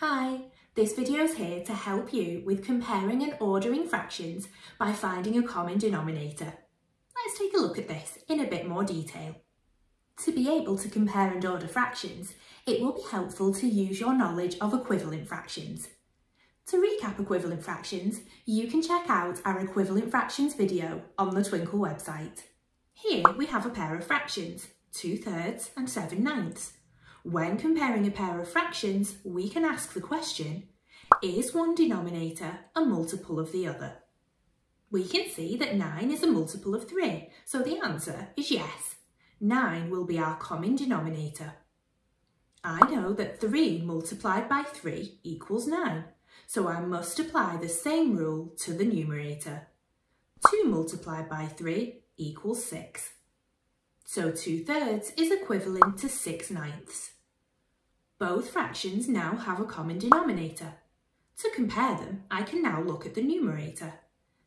Hi, this video is here to help you with comparing and ordering fractions by finding a common denominator. Let's take a look at this in a bit more detail. To be able to compare and order fractions, it will be helpful to use your knowledge of equivalent fractions. To recap equivalent fractions, you can check out our equivalent fractions video on the Twinkl website. Here we have a pair of fractions, 2 thirds and 7 ninths. When comparing a pair of fractions, we can ask the question, is one denominator a multiple of the other? We can see that 9 is a multiple of 3, so the answer is yes. 9 will be our common denominator. I know that 3 multiplied by 3 equals 9, so I must apply the same rule to the numerator. 2 multiplied by 3 equals 6. So 2 thirds is equivalent to 6 ninths. Both fractions now have a common denominator. To compare them, I can now look at the numerator.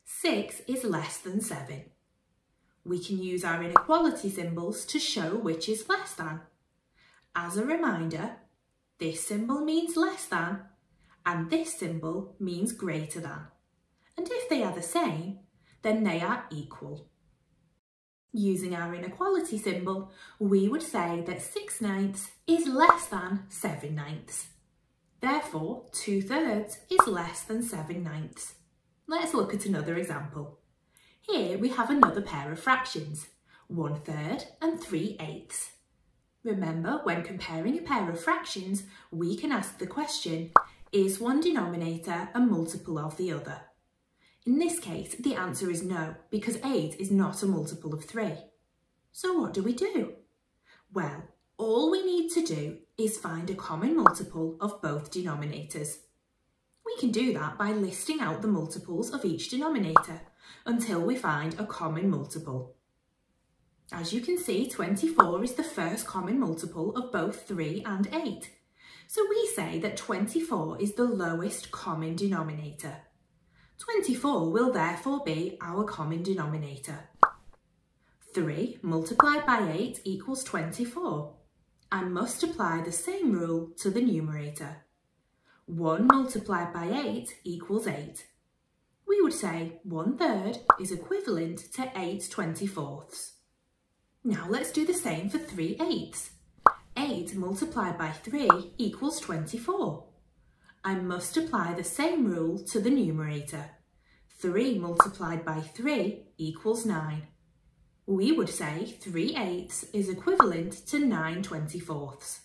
6 is less than 7. We can use our inequality symbols to show which is less than. As a reminder, this symbol means less than and this symbol means greater than. And if they are the same, then they are equal. Using our inequality symbol, we would say that 6 ninths is less than 7 ninths. Therefore, 2 thirds is less than 7 ninths. Let's look at another example. Here we have another pair of fractions, 1 third and 3 eighths. Remember, when comparing a pair of fractions, we can ask the question, is one denominator a multiple of the other? In this case, the answer is no, because 8 is not a multiple of 3. So what do we do? Well, all we need to do is find a common multiple of both denominators. We can do that by listing out the multiples of each denominator until we find a common multiple. As you can see, 24 is the first common multiple of both 3 and 8. So we say that 24 is the lowest common denominator. 24 will therefore be our common denominator. 3 multiplied by 8 equals 24. I must apply the same rule to the numerator. 1 multiplied by 8 equals 8. We would say 1 third is equivalent to 8 24ths. Now let's do the same for 3 eighths. 8 multiplied by 3 equals 24. I must apply the same rule to the numerator. 3 multiplied by 3 equals 9. We would say 3 eighths is equivalent to 9 24ths.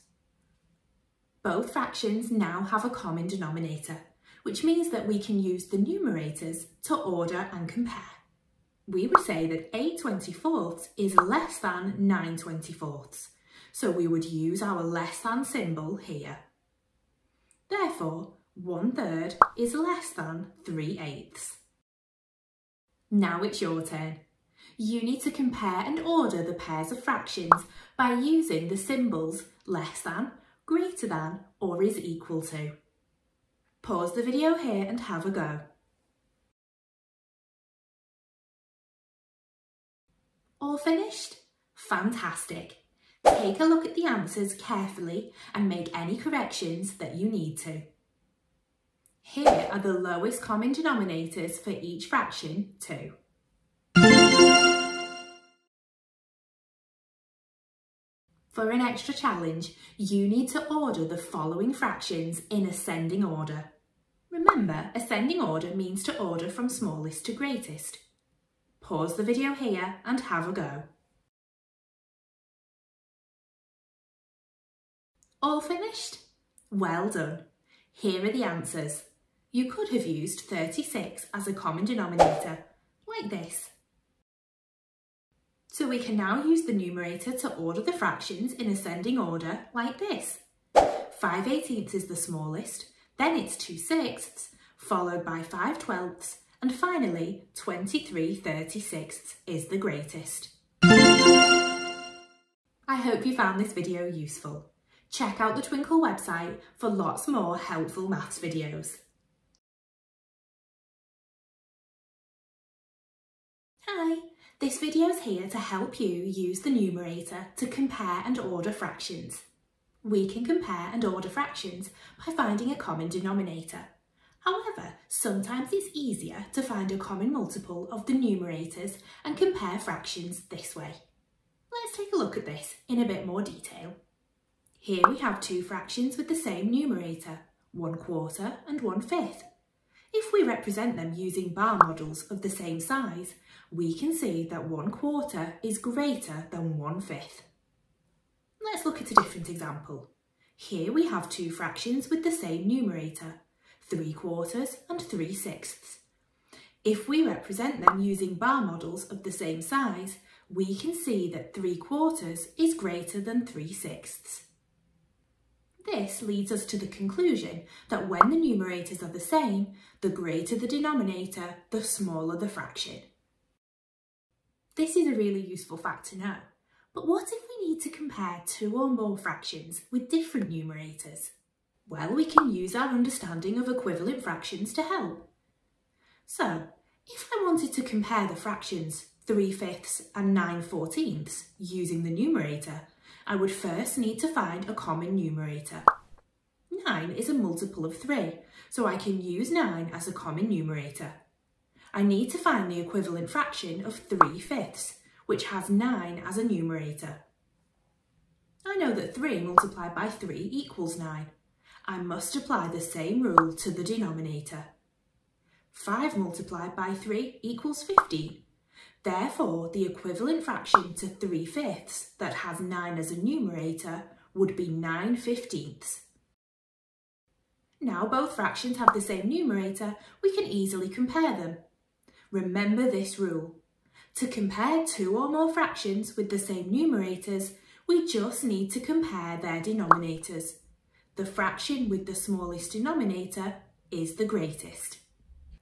Both fractions now have a common denominator, which means that we can use the numerators to order and compare. We would say that 8 24ths is less than 9 24ths, so we would use our less than symbol here. Therefore, one third is less than 3 eighths. Now it's your turn. You need to compare and order the pairs of fractions by using the symbols less than, greater than or is equal to. Pause the video here and have a go. All finished? Fantastic. Take a look at the answers carefully and make any corrections that you need to. Here are the lowest common denominators for each fraction too. For an extra challenge, you need to order the following fractions in ascending order. Remember, ascending order means to order from smallest to greatest. Pause the video here and have a go. All finished? Well done. Here are the answers. You could have used 36 as a common denominator, like this. So we can now use the numerator to order the fractions in ascending order, like this. 5 eighteenths is the smallest, then it's 2 sixths, followed by 5 twelfths, and finally 23 36ths is the greatest. I hope you found this video useful. Check out the Twinkl website for lots more helpful maths videos. Hi, this video is here to help you use the numerator to compare and order fractions. We can compare and order fractions by finding a common denominator. However, sometimes it's easier to find a common multiple of the numerators and compare fractions this way. Let's take a look at this in a bit more detail. Here we have two fractions with the same numerator, one quarter and one fifth. If we represent them using bar models of the same size, we can see that one quarter is greater than one fifth. Let's look at a different example. Here we have two fractions with the same numerator, 3 quarters and 3 sixths. If we represent them using bar models of the same size, we can see that 3 quarters is greater than 3 sixths. This leads us to the conclusion that when the numerators are the same, the greater the denominator, the smaller the fraction. This is a really useful fact to know. But what if we need to compare two or more fractions with different numerators? Well, we can use our understanding of equivalent fractions to help. So, if I wanted to compare the fractions 3 fifths and 9 fourteenths using the numerator, I would first need to find a common numerator. 9 is a multiple of 3, so I can use 9 as a common numerator. I need to find the equivalent fraction of 3 fifths, which has 9 as a numerator. I know that 3 multiplied by 3 equals 9. I must apply the same rule to the denominator. 5 multiplied by 3 equals 15. Therefore, the equivalent fraction to 3 fifths that has 9 as a numerator would be 9 fifteenths. Now both fractions have the same numerator, we can easily compare them. Remember this rule. To compare two or more fractions with the same numerators, we just need to compare their denominators. The fraction with the smallest denominator is the greatest.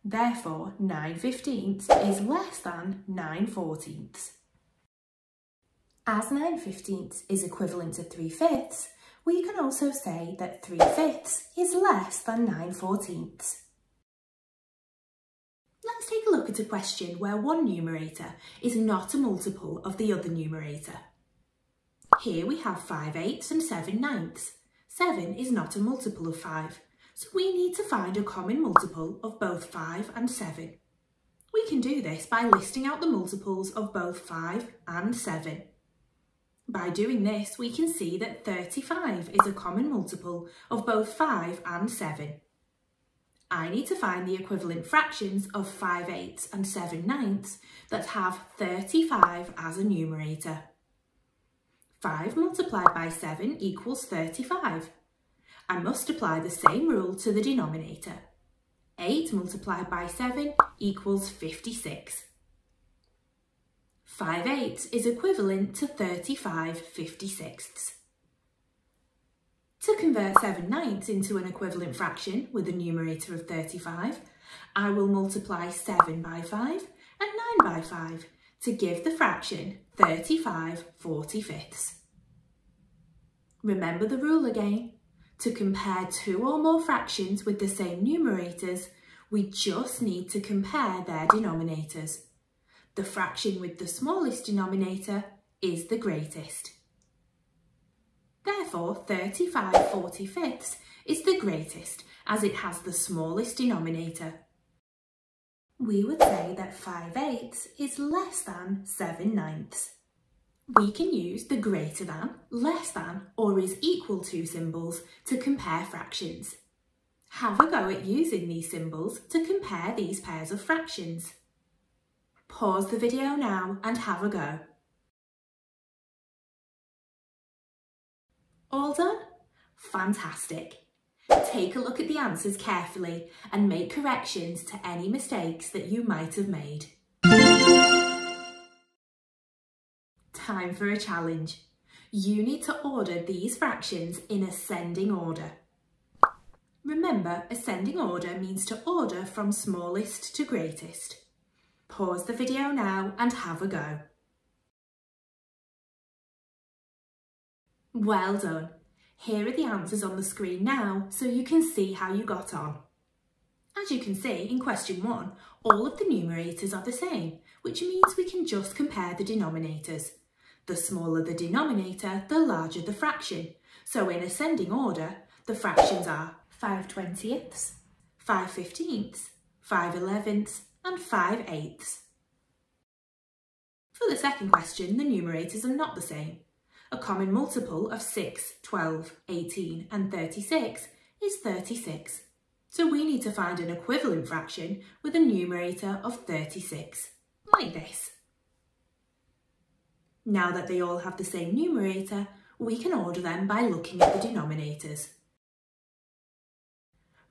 Therefore, 9 fifteenths is less than 9 fourteenths. As 9 fifteenths is equivalent to 3 fifths, we can also say that 3 fifths is less than 9 fourteenths. Let's take a look at a question where one numerator is not a multiple of the other numerator. Here we have 5 eighths and 7 ninths. 7 is not a multiple of 5, so we need to find a common multiple of both 5 and 7. We can do this by listing out the multiples of both 5 and 7. By doing this, we can see that 35 is a common multiple of both 5 and 7. I need to find the equivalent fractions of 5 eighths and 7 ninths that have 35 as a numerator. 5 multiplied by 7 equals 35. I must apply the same rule to the denominator. 8 multiplied by 7 equals 56. 5 eighths is equivalent to 35 56ths. To convert 7 ninths into an equivalent fraction with a numerator of 35, I will multiply 7 by 5 and 9 by 5 to give the fraction 35 45ths. Remember the rule again. To compare two or more fractions with the same numerators, we just need to compare their denominators. The fraction with the smallest denominator is the greatest. Therefore, 35 45ths is the greatest as it has the smallest denominator. We would say that 5 eighths is less than 7 ninths. We can use the greater than, less than or is equal to symbols to compare fractions. Have a go at using these symbols to compare these pairs of fractions. Pause the video now and have a go. All done? Fantastic. Take a look at the answers carefully and make corrections to any mistakes that you might have made. Time for a challenge. You need to order these fractions in ascending order. Remember, ascending order means to order from smallest to greatest. Pause the video now and have a go. Well done. Here are the answers on the screen now so you can see how you got on. As you can see in question 1, all of the numerators are the same, which means we can just compare the denominators. The smaller the denominator, the larger the fraction. So in ascending order, the fractions are 5 twentieths, 5 fifteenths, 5 elevenths and 5 eighths. For the second question, the numerators are not the same. A common multiple of 6, 12, 18 and 36 is 36. So we need to find an equivalent fraction with a numerator of 36, like this. Now that they all have the same numerator, we can order them by looking at the denominators.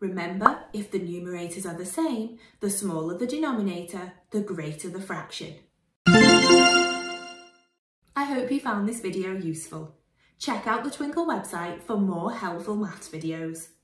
Remember, if the numerators are the same, the smaller the denominator, the greater the fraction. I hope you found this video useful. Check out the Twinkl website for more helpful maths videos.